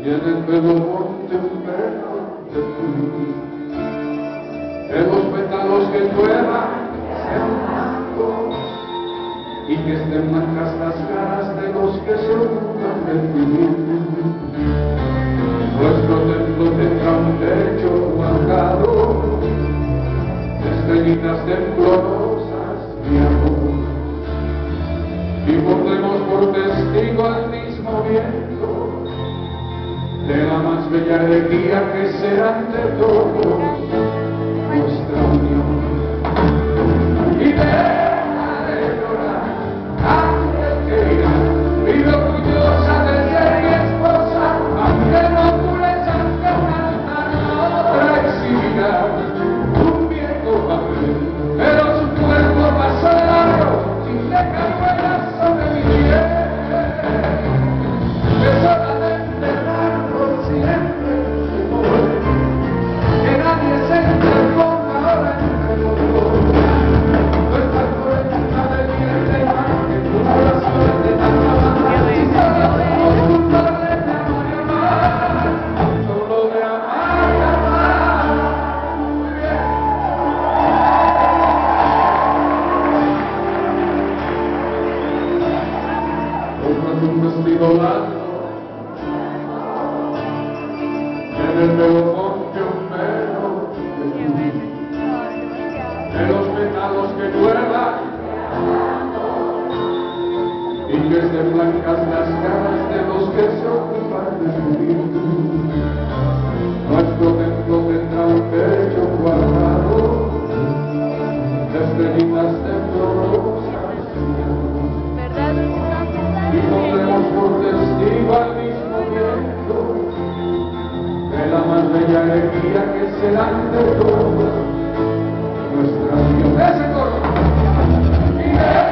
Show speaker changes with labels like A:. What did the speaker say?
A: y en el pelo monte un pelo de luz. De los pétalos que llueva sean blancos y que estén blancas las caras de los que se ocupan de ti. Nuestro templo tendrá un techo guardado estrellitas temblorosas de amor y pondremos por testigo al mismo viento de la más bella alegría que será ante todos nuestra unión. Y deja de llorar, irá, vive orgullosa de ser mi esposa, aunque no pureza ante una altar, otra exhibirá un viejo papel, pero su cuerpo pasó largo, sin dejar huellas sobre mi piel. Vestido largo en el un pelo de de los pétalos que lluevan y que estén blancas las caras de los que se ocupan de vivir. Nuestro templo tendrá un techo guardado. De estrellitas delante de todos nuestra Dios. ¡Ese coro! ¡Y de